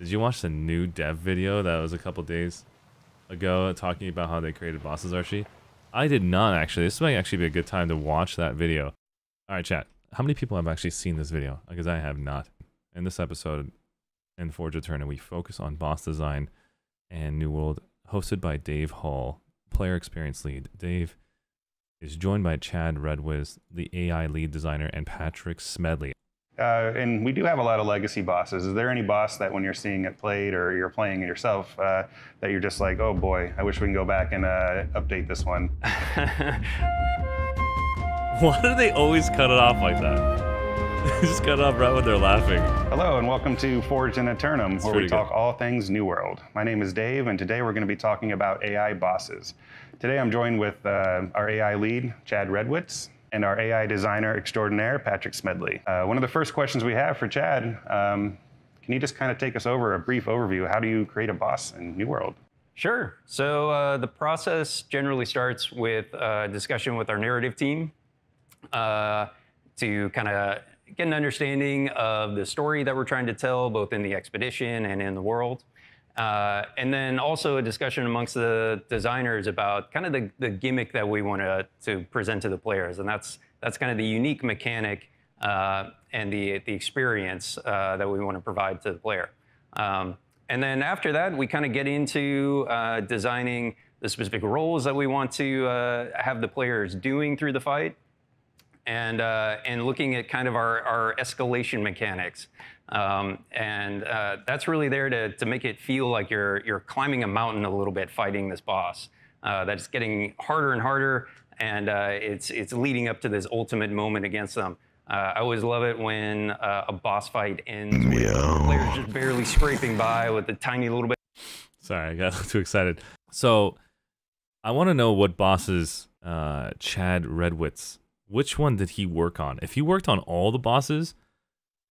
Did you watch the new dev video that was a couple days ago talking about how they created bosses, Arshee? I did not actually. This might actually be a good time to watch that video. All right, chat. How many people have actually seen this video? Because I have not. In this episode in Forge Eterna, we focus on boss design and New World, hosted by Dave Hall, player experience lead. Dave is joined by Chad Redwiz, the AI lead designer, and Patrick Smedley. Uh, and we do have a lot of legacy bosses. Is there any boss that when you're seeing it played or you're playing it yourself uh, that you're just like, oh boy, I wish we can go back and uh, update this one? Why do they always cut it off like that? They just cut it off right when they're laughing. Hello and welcome to Forged in Aeternum, That's where we talk good. all things New World. My name is Dave, and today we're going to be talking about AI bosses. Today I'm joined with uh, our AI lead, Chad Redwitz, and our AI designer extraordinaire, Patrick Smedley. Uh, one of the first questions we have for Chad, um, can you just kind of take us over a brief overview? How do you create a boss in New World? Sure. So uh, the process generally starts with a discussion with our narrative team uh, to kind of get an understanding of the story that we're trying to tell, both in the expedition and in the world. Uh, and then also a discussion amongst the designers about kind of the, the gimmick that we want to present to the players, and that's that's kind of the unique mechanic uh, and the the experience uh, that we want to provide to the player. Um, and then after that, we kind of get into uh, designing the specific roles that we want to uh, have the players doing through the fight and uh, and looking at kind of our, our escalation mechanics. Um, and uh, that's really there to, to make it feel like you're you're climbing a mountain a little bit fighting this boss. Uh, that it's getting harder and harder, and uh, it's it's leading up to this ultimate moment against them. Uh, I always love it when uh, a boss fight ends with the players just barely scraping by with a tiny little bit. Sorry, I got too excited. So, I want to know what bosses uh, Chad Redwitz, which one did he work on? If he worked on all the bosses,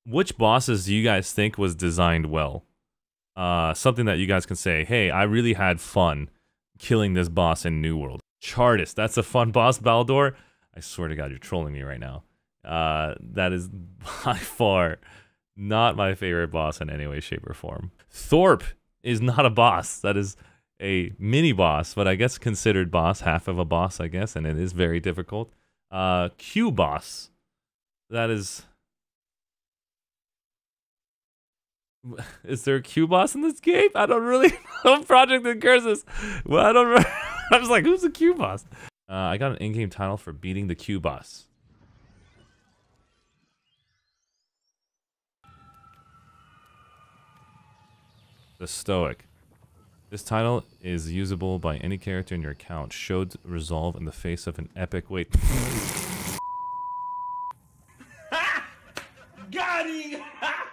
which bosses do you guys think was designed well? Uh, something that you guys can say, hey, I really had fun killing this boss in New World. Chardis, that's a fun boss, Baldor. I swear to God, you're trolling me right now. Uh, that is by far not my favorite boss in any way, shape, or form. Thorpe is not a boss. That is a mini boss, but I guess considered boss, half of a boss, I guess, and it is very difficult. Uh, Q boss. That is. Is there a Q boss in this game? I don't really know. Project and Curses. Well, I don't. Re- I was like, who's the Q boss? Uh, I got an in-game title for beating the Q boss. The Stoic. This title is usable by any character in your account. Showed resolve in the face of an epic wait. Got him!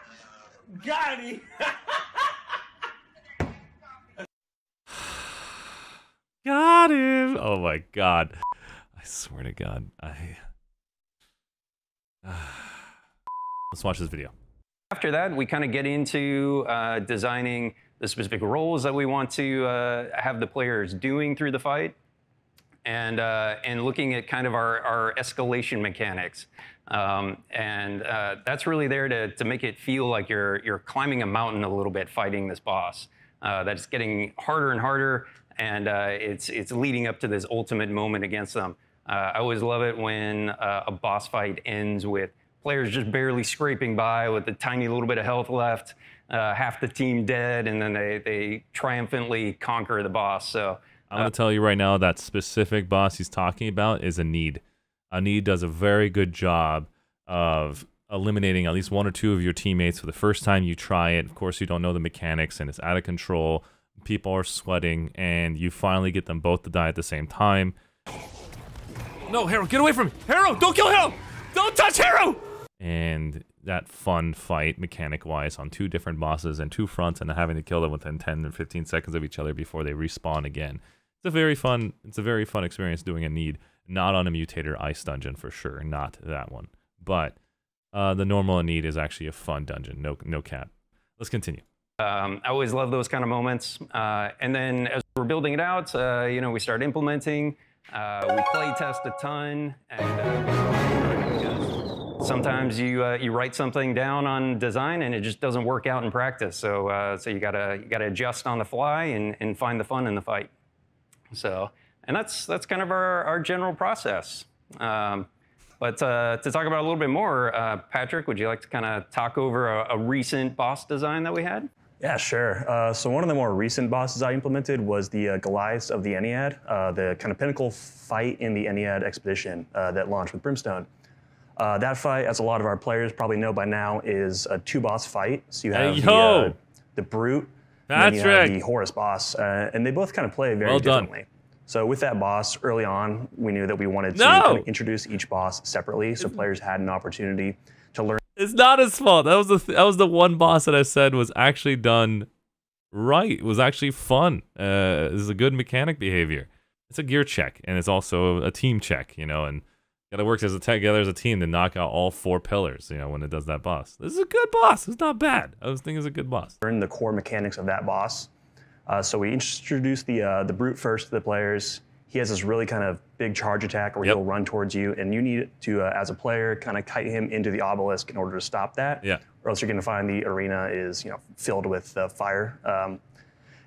Got him! Got him! Oh my god. I swear to god. I Let's watch this video. After that, we kind of get into uh, designing the specific roles that we want to uh, have the players doing through the fight, and uh, and looking at kind of our, our escalation mechanics. Um, and uh, that's really there to, to make it feel like you're you're climbing a mountain a little bit fighting this boss. Uh, that getting harder and harder, and uh, it's it's leading up to this ultimate moment against them. Uh, I always love it when a boss fight ends with players just barely scraping by with a tiny little bit of health left, uh, half the team dead, and then they, they triumphantly conquer the boss. So I'm gonna tell you right now that specific boss he's talking about is Ennead. A need does a very good job of eliminating at least one or two of your teammates for the first time you try it. Of course, you don't know the mechanics and it's out of control. People are sweating, and you finally get them both to die at the same time. No, Hero, get away from me! Hero, don't kill Hero! Don't touch Hero! And that fun fight, mechanic wise, on two different bosses and two fronts, and having to kill them within 10 and 15 seconds of each other before they respawn again. It's a very fun. It's a very fun experience doing Ennead. Not on a mutator ice dungeon for sure. Not that one. But uh, the normal Ennead is actually a fun dungeon. No, no cap. Let's continue. Um, I always love those kind of moments. Uh, and then as we're building it out, uh, you know, we start implementing. Uh, we play test a ton, and uh, sometimes you uh, you write something down on design and it just doesn't work out in practice. So uh, so you gotta you gotta adjust on the fly and, and find the fun in the fight. So and that's that's kind of our, our general process. Um, but uh, to talk about a little bit more, uh, Patrick, would you like to kind of talk over a, a, recent boss design that we had? Yeah, sure. Uh, so one of the more recent bosses I implemented was the uh, Goliaths of the Ennead, uh, the kind of pinnacle fight in the Ennead expedition that launched with Brimstone. Uh, that fight, as a lot of our players probably know by now, is a two-boss fight. So you have hey, the, uh, the, Brute, That's and have the Horus boss, uh, and they both kind of play very well differently. Done. So with that boss, early on, we knew that we wanted to no! kind of introduce each boss separately, so players had an opportunity to learn. It's not his fault. That was the th- that was the one boss that I said was actually done right. It was actually fun. Uh, this is a good mechanic behavior. It's a gear check, and it's also a team check. You know, and gotta work as a together as a team to knock out all four pillars. You know, when it does that boss. This is a good boss. It's not bad. I was thinking it's a good boss. Learn the core mechanics of that boss uh, so we introduced the uh, the brute first to the players. He has this really kind of big charge attack where yep. he'll run towards you, and you need to, uh, as a player, kind of kite him into the obelisk in order to stop that. Yeah. Or else you're going to find the arena is you know filled with uh, fire. Um,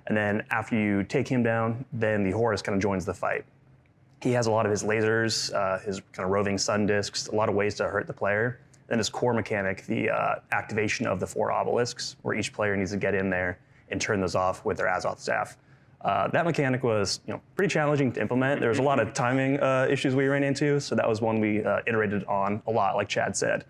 and then after you take him down, then the Horus kind of joins the fight. He has a lot of his lasers, uh, his kind of roving sun discs, a lot of ways to hurt the player. Then his core mechanic, the uh, activation of the four obelisks, where each player needs to get in there and turn those off with their Azoth staff. Uh, that mechanic was you know, pretty challenging to implement. There was a lot of timing uh, issues we ran into, so that was one we uh, iterated on a lot, like Chad said.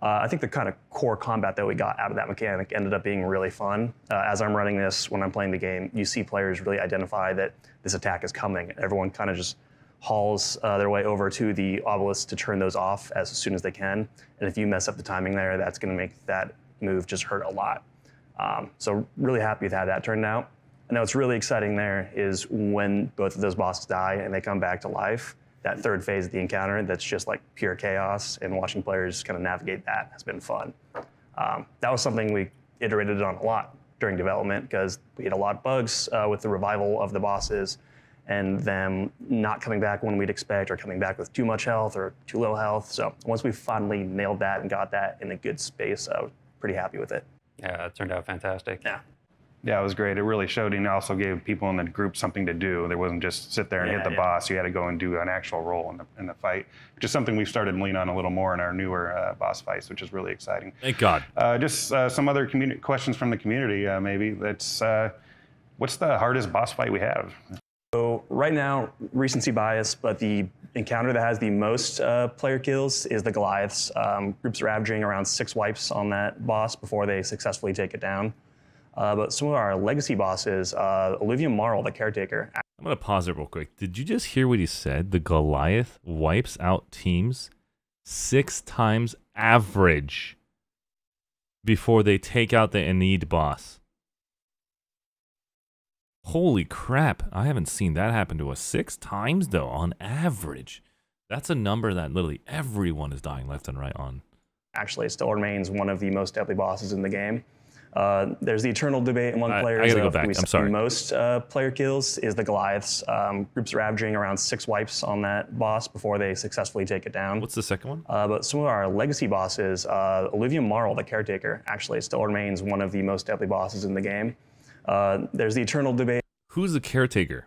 Uh, I think the kind of core combat that we got out of that mechanic ended up being really fun. Uh, as I'm running this, when I'm playing the game, you see players really identify that this attack is coming. Everyone kind of just hauls uh, their way over to the obelisk to turn those off as soon as they can. And if you mess up the timing there, that's going to make that move just hurt a lot. Um, so really happy with how that turned out. And what's really exciting there is when both of those bosses die and they come back to life, that third phase of the encounter that's just like pure chaos and watching players kind of navigate that has been fun. Um, that was something we iterated on a lot during development because we had a lot of bugs uh, with the revival of the bosses and them not coming back when we'd expect or coming back with too much health or too little health. So once we finally nailed that and got that in a good space, I was pretty happy with it. Yeah, it turned out fantastic. Yeah. Yeah, it was great. It really showed and also gave people in the group something to do. There wasn't just sit there and yeah, hit the yeah. boss. You had to go and do an actual role in the, in the fight, which is something we've started to lean on a little more in our newer uh, boss fights, which is really exciting. Thank God. Uh, just uh, some other communi- questions from the community, uh, maybe. That's uh, what's the hardest boss fight we have? So right now, recency bias, but the encounter that has the most uh, player kills is the Goliaths. Um, groups are averaging around six wipes on that boss before they successfully take it down. Uh, but some of our legacy bosses, uh, Olivia Marl, the caretaker. I'm going to pause it real quick. Did you just hear what he said? The Goliath wipes out teams six times average before they take out the Ennead boss. Holy crap. I haven't seen that happen to us six times, though, on average. That's a number that literally everyone is dying left and right on. Actually, it still remains one of the most deadly bosses in the game. Uh, there's the eternal debate among I, players. I gotta go back. I'm sorry. Most uh, player kills is the Goliaths. Um, groups are averaging around six wipes on that boss before they successfully take it down. What's the second one? Uh, but some of our legacy bosses, uh, Olivia Marl, the caretaker, actually still remains one of the most deadly bosses in the game. Uh, there's the eternal debate. Who's the caretaker?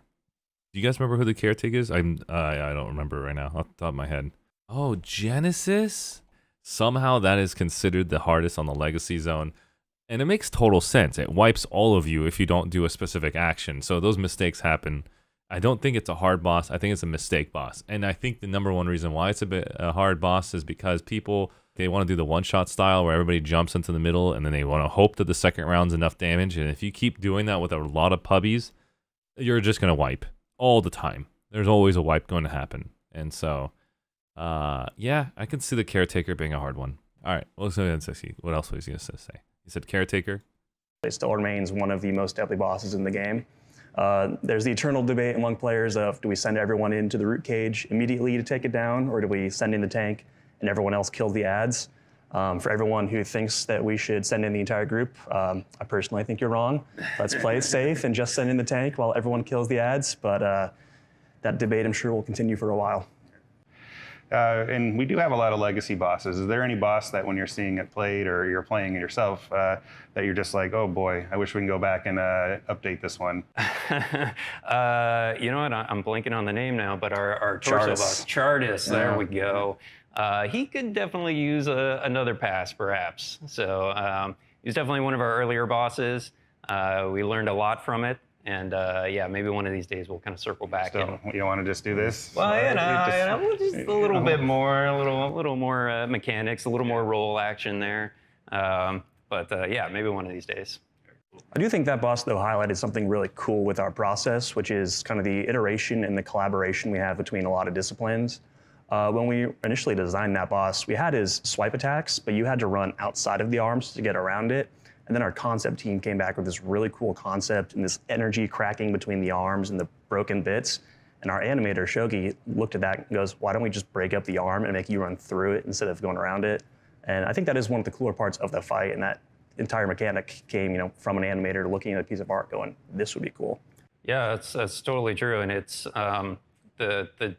Do you guys remember who the caretaker is? I'm I don't remember right now off the top of my head. Oh, Genesis. Somehow that is considered the hardest on the legacy zone. And it makes total sense. It wipes all of you if you don't do a specific action. So those mistakes happen. I don't think it's a hard boss. I think it's a mistake boss. And I think the number one reason why it's a bit a hard boss is because people they want to do the one shot style where everybody jumps into the middle and then they want to hope that the second round's enough damage. And if you keep doing that with a lot of puppies, you're just going to wipe all the time. There's always a wipe going to happen. And so, uh, yeah, I can see the caretaker being a hard one. All right, let's ahead and see what else was he going to say. He said caretaker. It still remains one of the most deadly bosses in the game. Uh, there's the eternal debate among players of do we send everyone into the root cage immediately to take it down, or do we send in the tank and everyone else kills the ads? Um, for everyone who thinks that we should send in the entire group, um, I personally think you're wrong. Let's play it safe and just send in the tank while everyone kills the ads. But uh, that debate, I'm sure, will continue for a while. Uh, and we do have a lot of legacy bosses. Is there any boss that when you're seeing it played or you're playing it yourself uh, that you're just like, oh boy, I wish we can go back and uh, update this one? uh, you know what? I- I'm blanking on the name now, but our, our torso Chardis. boss, Chardis, there we go. Uh, he could definitely use a, another pass, perhaps. So um, he's definitely one of our earlier bosses. Uh, we learned a lot from it. And uh, yeah, maybe one of these days we'll kind of circle back and So you don't want to just do this? Well, you know, just- you know, just a little bit more, a little, a little more uh, mechanics, a little more roll action there. Um, but uh, yeah, maybe one of these days. I do think that boss, though, highlighted something really cool with our process, which is kind of the iteration and the collaboration we have between a lot of disciplines. Uh, when we initially designed that boss, we had his swipe attacks, but you had to run outside of the arms to get around it. And then our concept team came back with this really cool concept and this energy cracking between the arms and the broken bits. And our animator, Shogi, looked at that and goes, why don't we just break up the arm and make you run through it instead of going around it? And I think that is one of the cooler parts of the fight. And that entire mechanic came, you know, from an animator looking at a piece of art going, this would be cool. Yeah, that's that's totally true, and it's um, the the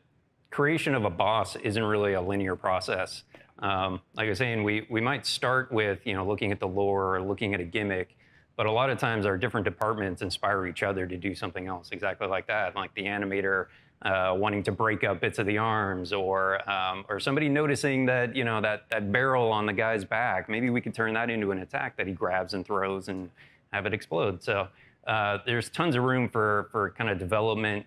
creation of a boss isn't really a linear process. Um, like I was saying, we we might start with you know looking at the lore or looking at a gimmick, but a lot of times our different departments inspire each other to do something else, exactly like that. Like the animator uh, wanting to break up bits of the arms, or um, or somebody noticing that you know that that barrel on the guy's back. Maybe we could turn that into an attack that he grabs and throws and have it explode. So uh, there's tons of room for for kind of development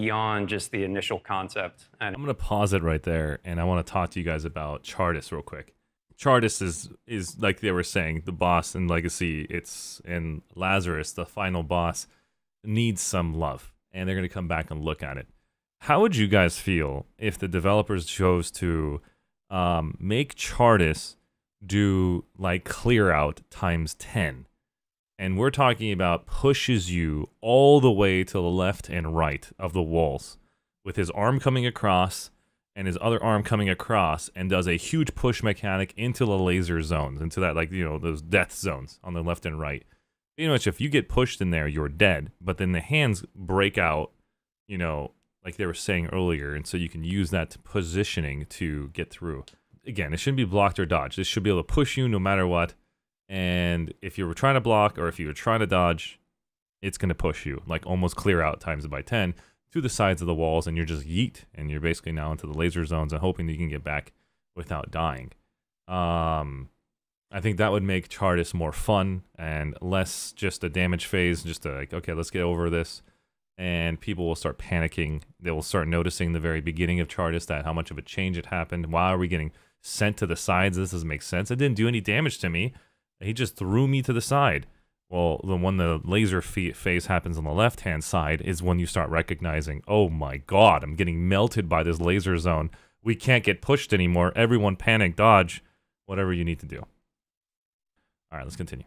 beyond just the initial concept. And I'm gonna pause it right there, and I want to talk to you guys about Chardis real quick. Chardis is is like they were saying, the boss in Legacy. It's in Lazarus, the final boss, needs some love, and they're gonna come back and look at it. How would you guys feel if the developers chose to um, make Chardis do like clear out times ten? And we're talking about pushes you all the way to the left and right of the walls with his arm coming across and his other arm coming across and does a huge push mechanic into the laser zones into that like you know those death zones on the left and right. You know if you get pushed in there you're dead. But then the hands break out you know like they were saying earlier. And so you can use that positioning to get through. Again it shouldn't be blocked or dodged. This should be able to push you no matter what and if you were trying to block or if you were trying to dodge, it's going to push you like almost clear out times by 10 to the sides of the walls, and you're just yeet, and you're basically now into the laser zones and hoping that you can get back without dying. Um, I think that would make Chardis more fun and less just a damage phase, just like, okay, let's get over this. And people will start panicking. They will start noticing the very beginning of Chardis that how much of a change it happened. Why are we getting sent to the sides? This doesn't make sense. It didn't do any damage to me. He just threw me to the side. Well, the one the laser fe- phase happens on the left hand side is when you start recognizing, oh my god, I'm getting melted by this laser zone. We can't get pushed anymore. Everyone panic, dodge, whatever you need to do. All right, let's continue.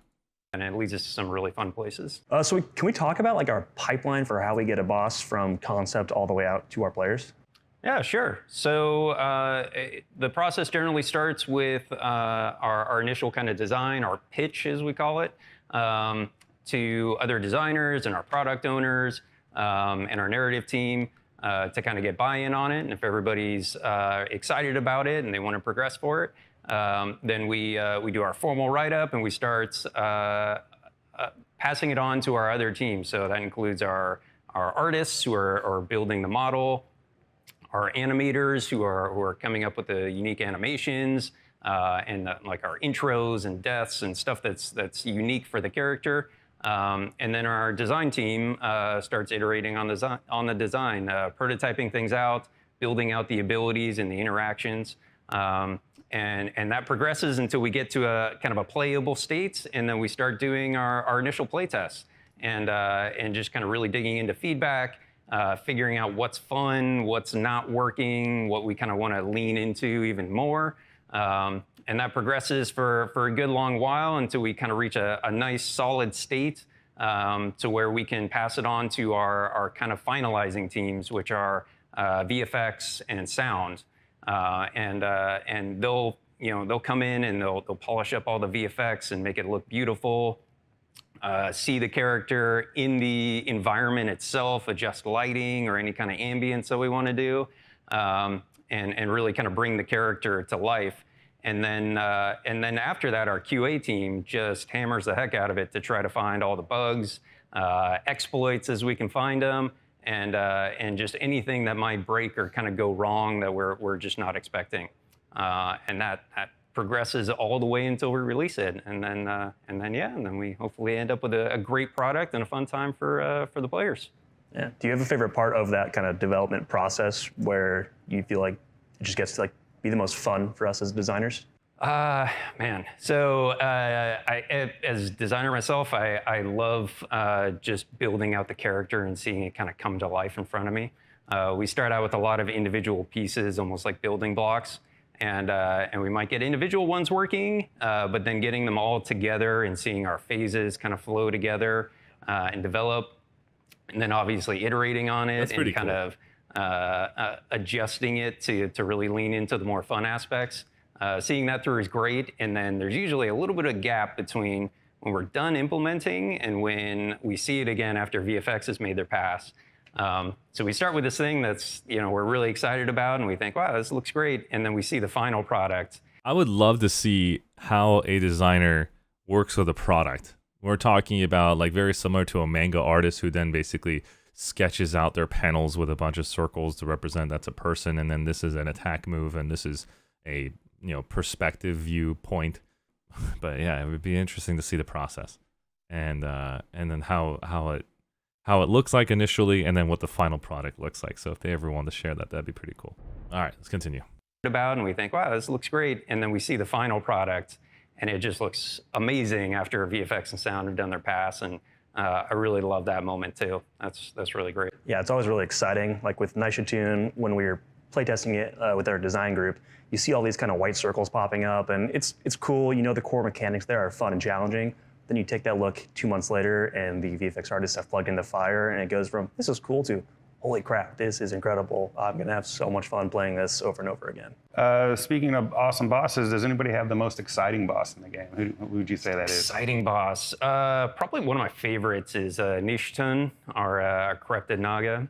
and it leads us to some really fun places. Uh, so we, can we talk about like our pipeline for how we get a boss from concept all the way out to our players? Yeah, sure. So uh, the process generally starts with uh, our, our initial kind of design, our pitch, as we call it, um, to other designers and our product owners um, and our narrative team uh, to kind of get buy-in on it. And if everybody's uh, excited about it and they want to progress for it, um, then we uh, we do our formal write-up and we start uh, passing it on to our other teams. So that includes our our artists who are, are building the model, our animators who are who are coming up with the unique animations uh, and uh, like our intros and deaths and stuff that's that's unique for the character. Um, and then our design team uh, starts iterating on the on the design, uh, prototyping things out, building out the abilities and the interactions. Um, and, and that progresses until we get to a kind of a playable state, and then we start doing our, our initial play tests and, uh, and just kind of really digging into feedback, uh, figuring out what's fun, what's not working, what we kind of want to lean into even more. Um, and that progresses for, for a good long while until we kind of reach a, a nice solid state um, to where we can pass it on to our, our kind of finalizing teams, which are uh, VFX and sound. Uh, and, uh, and they'll, you know, they'll come in and they'll, they'll polish up all the VFX and make it look beautiful uh, see the character in the environment itself, adjust lighting or any kind of ambience that we want to do. Um, and, and really kind of bring the character to life. And then, uh, and then after that, our QA team just hammers the heck out of it to try to find all the bugs, uh, exploits as we can find them, and, uh, and just anything that might break or kind of go wrong that we're, we're just not expecting. Uh, and that, that progresses all the way until we release it. And then, uh, and then yeah, and then we hopefully end up with a, a great product and a fun time for, uh, for the players. Yeah. Do you have a favorite part of that kind of development process where you feel like it just gets to like be the most fun for us as designers? Uh, man. So, uh, I, as designer myself, I, I love uh, just building out the character and seeing it kind of come to life in front of me. Uh, we start out with a lot of individual pieces, almost like building blocks, and uh, and we might get individual ones working, uh, but then getting them all together and seeing our phases kind of flow together and develop, and then obviously iterating on it That's and kind cool. of uh, uh, adjusting it to, to really lean into the more fun aspects. Uh, seeing that through is great. And then there's usually a little bit of gap between when we're done implementing and when we see it again after VFX has made their pass. Um, so we start with this thing that's, you know, we're really excited about and we think, wow, this looks great. And then we see the final product. I would love to see how a designer works with a product. We're talking about like very similar to a manga artist who then basically sketches out their panels with a bunch of circles to represent that's a person and then this is an attack move and this is a you know perspective viewpoint. But yeah, it would be interesting to see the process and uh and then how how it how it looks like initially and then what the final product looks like. So if they ever want to share that, that'd be pretty cool. All right, let's continue. about and we think, wow, this looks great. And then we see the final product and it just looks amazing after VFX and sound have done their pass. And uh, I really love that moment too. That's, that's really great. Yeah, it's always really exciting. Like with Nishtun, when we were playtesting it uh, with our design group, you see all these kind of white circles popping up, and it's it's cool. You know the core mechanics there are fun and challenging. Then you take that look two months later, and the VFX artists have plugged in the fire, and it goes from this is cool to holy crap, this is incredible. I'm gonna have so much fun playing this over and over again. Uh, speaking of awesome bosses, does anybody have the most exciting boss in the game? Who, who would you say that is? Exciting boss. Uh, probably one of my favorites is uh, Nishtun, our uh, corrupted Naga.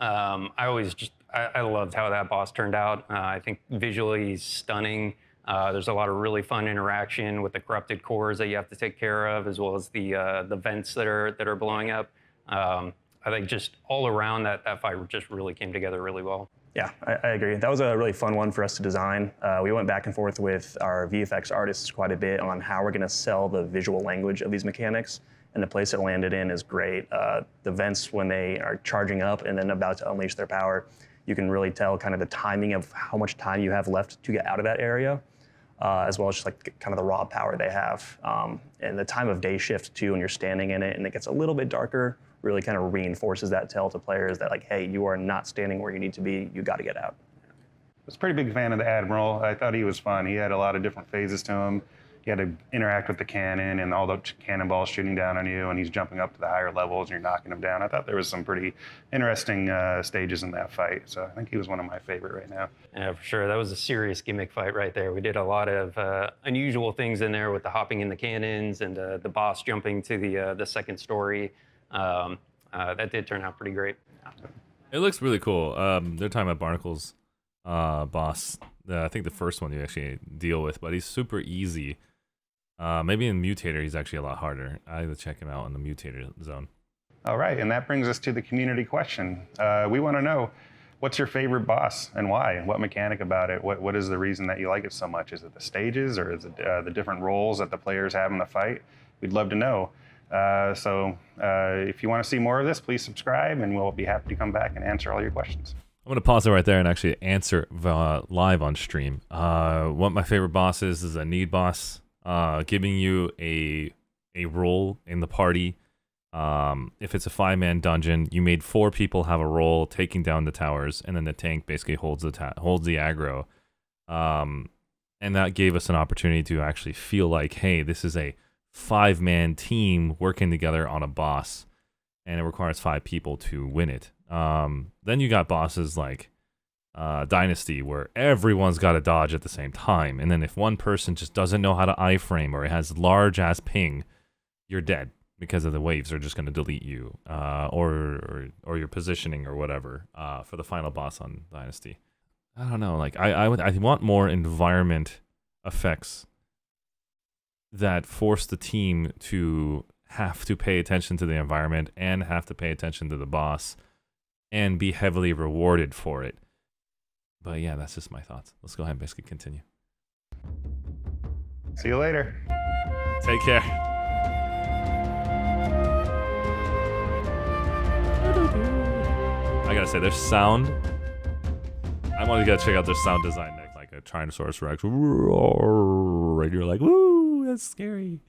Um, I always just I, I loved how that boss turned out. Uh, I think visually he's stunning. Uh, there's a lot of really fun interaction with the corrupted cores that you have to take care of, as well as the uh, the vents that are that are blowing up. Um, I think just all around that that fight just really came together really well. Yeah, I, I agree. That was a really fun one for us to design. Uh, we went back and forth with our VFX artists quite a bit on how we're going to sell the visual language of these mechanics. And the place it landed in is great. Uh, the vents, when they are charging up and then about to unleash their power, you can really tell kind of the timing of how much time you have left to get out of that area, uh, as well as just like kind of the raw power they have. Um, and the time of day shift too, when you're standing in it and it gets a little bit darker, really kind of reinforces that tell to players that like, hey, you are not standing where you need to be. You got to get out. I was a pretty big fan of the Admiral. I thought he was fun. He had a lot of different phases to him. You had to interact with the cannon and all the cannonballs shooting down on you, and he's jumping up to the higher levels and you're knocking him down. I thought there was some pretty interesting uh, stages in that fight. So I think he was one of my favorite right now. Yeah, for sure. That was a serious gimmick fight right there. We did a lot of uh, unusual things in there with the hopping in the cannons and uh, the boss jumping to the uh, the second story. Um, uh, that did turn out pretty great. It looks really cool. Um, they're talking about Barnacle's uh, boss. The, I think the first one you actually deal with, but he's super easy. Uh, maybe in Mutator he's actually a lot harder. I to check him out in the Mutator zone. All right, and that brings us to the community question. Uh, we want to know what's your favorite boss and why? What mechanic about it? What, what is the reason that you like it so much? Is it the stages or is it uh, the different roles that the players have in the fight? We'd love to know. Uh, so uh, if you want to see more of this, please subscribe and we'll be happy to come back and answer all your questions. I'm gonna pause it right there and actually answer uh, live on stream. Uh, what my favorite boss is is a need boss, uh, giving you a a role in the party. Um, if it's a five man dungeon, you made four people have a role taking down the towers, and then the tank basically holds the holds the aggro. Um, and that gave us an opportunity to actually feel like, hey, this is a five man team working together on a boss, and it requires five people to win it. Um, then you got bosses like uh, Dynasty, where everyone's got to dodge at the same time, and then if one person just doesn't know how to iframe or it has large ass ping, you're dead because of the waves are just going to delete you, uh, or, or or your positioning or whatever uh, for the final boss on Dynasty. I don't know. Like I, I would, I want more environment effects that force the team to have to pay attention to the environment and have to pay attention to the boss and be heavily rewarded for it. But yeah, that's just my thoughts. Let's go ahead and basically continue. See you later. Take care. I gotta say, their sound. I want to go check out their sound design next, like a Tyrannosaurus Rex. And you're like, woo, that's scary.